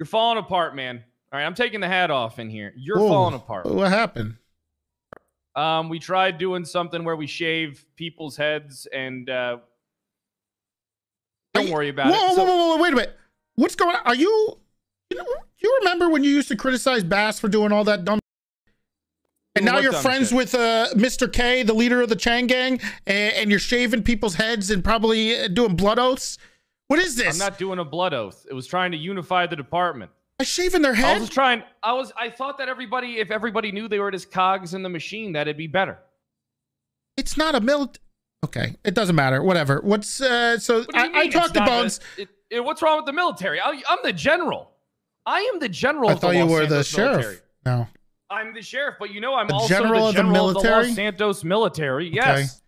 You're falling apart, man. All right, I'm taking the hat off in here. You're Whoa. falling apart. What happened? Um, we tried doing something where we shave people's heads, and uh, don't you- worry about whoa, it. Whoa, So- whoa, whoa, whoa, wait a minute. What's going on? Are you, you know, you remember when you used to criticize Bass for doing all that dumb? And now you're friends with uh, Mr. K, the leader of the Chang Gang, and, and you're shaving people's heads and probably uh, doing blood oaths. What is this? I'm not doing a blood oath. It was trying to unify the department. By shaving their heads. I was trying. I was. I thought that everybody, if everybody knew they were just cogs in the machine, that it'd be better. It's not a milit. Okay, it doesn't matter. Whatever. What's uh? So What I, I talked to Bones. the- it- it- what's wrong with the military? I, I'm the general. I am the general. I of the thought you were the sheriff. military. No. I'm the sheriff, but you know I'm The also general the of the general of the military? Los Santos military. Yes.